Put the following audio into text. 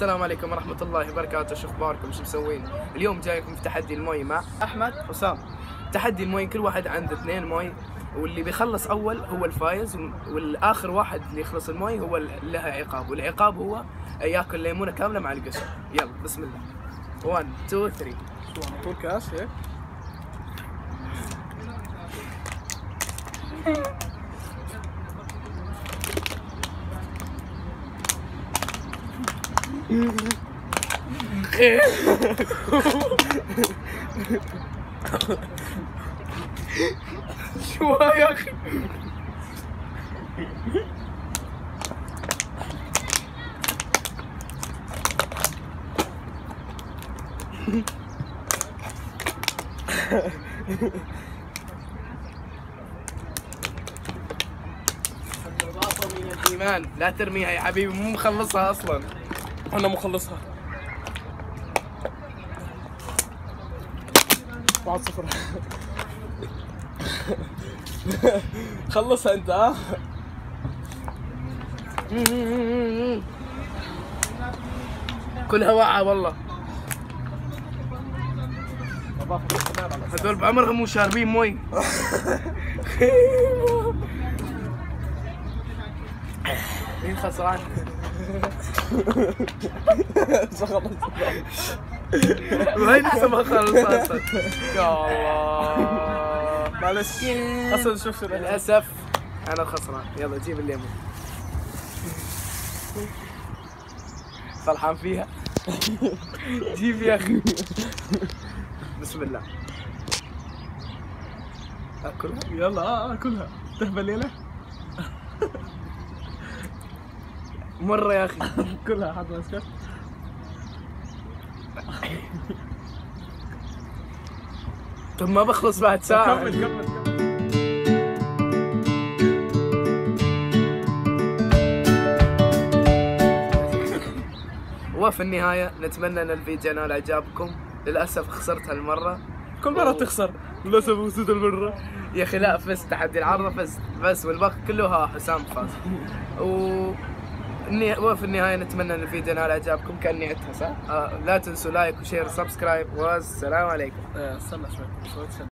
السلام عليكم ورحمة الله وبركاته. شو أخباركم؟ شو مسوين؟ اليوم جايكم في تحدي المي مع أحمد حسام. تحدي المي كل واحد عنده اثنين مي واللي بيخلص أول هو الفايز والآخر واحد اللي يخلص المي هو لها عقاب. والعقاب هو ياكل ليمونة كاملة مع القشر. يلا بسم الله. 1 2 3 طول كاس هيك شو يا أخي لا ترميها يا حبيبي مو مخلصها أصلا. أنا مخلصها. واحد صفر. خلصها أنت ها؟ كلها واعة والله. هذول بعمرهم مو شاربين مي مين خسران؟ وين لسه ما خلص أصلا يا الله. معلش. أصلا شوف شو للأسف أنا خسران. يلا جيب الليمون فرحان فيها. جيب يا أخي. بسم الله. آكلها؟ يلا آه آه كلها تهبل ليلة؟ مرة يا أخي. كلها حد ماسكة. طب ما بخلص بعد ساعة. كمل كمل كمل. وفي النهاية نتمنى إن الفيديو نال اعجابكم للأسف خسرت هالمرة. كل مرة تخسر. للأسف وصلت المرة. يا أخي لا فزت. تحدي العارضه فزت. بس والباقي كله ها حسام فاز. و وفي النهاية نتمنى إن الفيديو نال إعجابكم كأني صح؟ آه. لا تنسوا like و share و subscribe والسلام عليكم. استنى شوي. سويت